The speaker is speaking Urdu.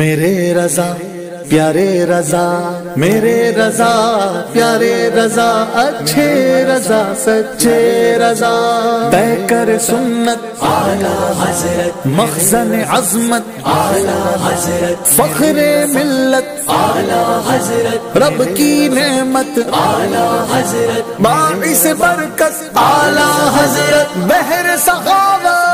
میرے رضا، پیارے رضا، میرے رضا، پیارے رضا، اچھے رضا، سچے رضا۔ طے کر سنت حضرت، مخزن عظمت حضرت، فخر ملت حضرت، رب کی نعمت حضرت، باعث برکت، اعلی حضرت بحر سخاوت۔